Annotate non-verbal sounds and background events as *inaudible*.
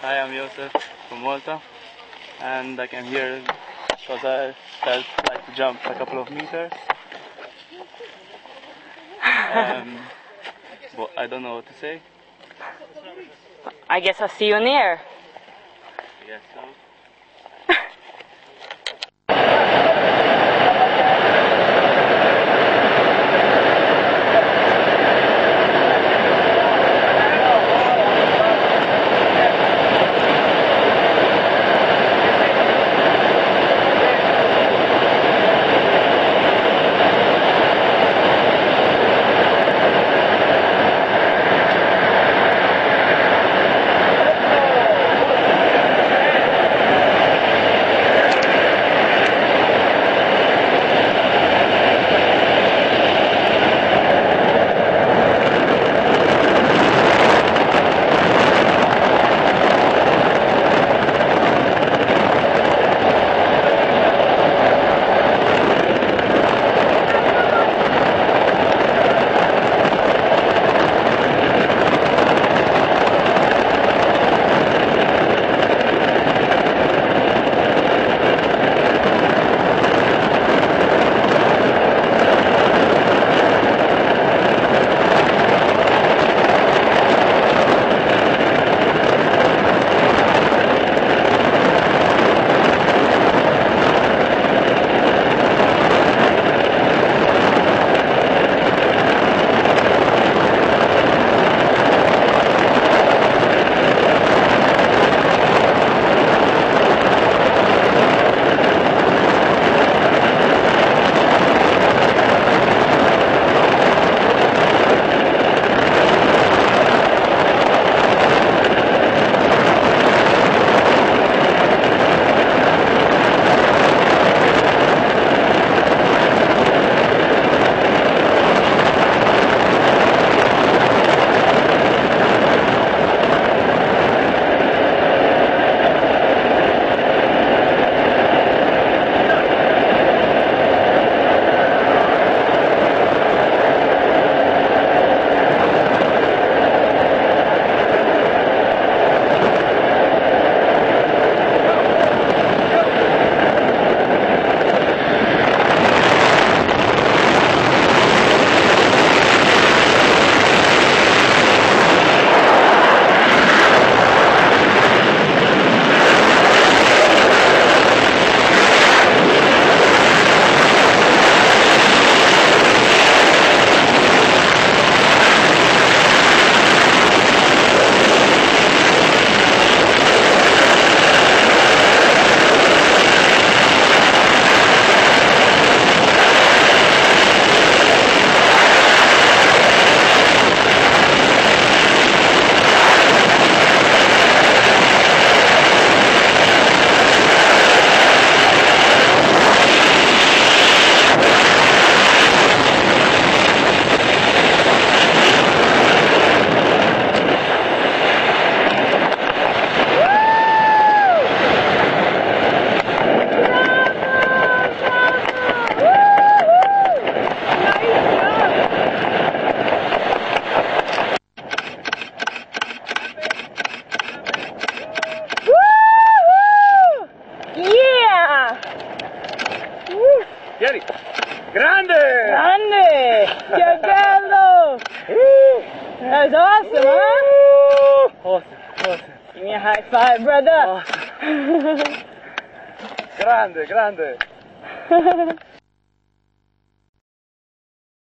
Hi, I'm Josef from Malta, and I came here because I felt like to jump a couple of meters. Um, but I don't know what to say. I guess I'll see you in the air. I guess so. Grande! Bello! That was awesome, huh? Awesome, awesome, Give me a high five, brother. awesome. Grande, grande. *laughs*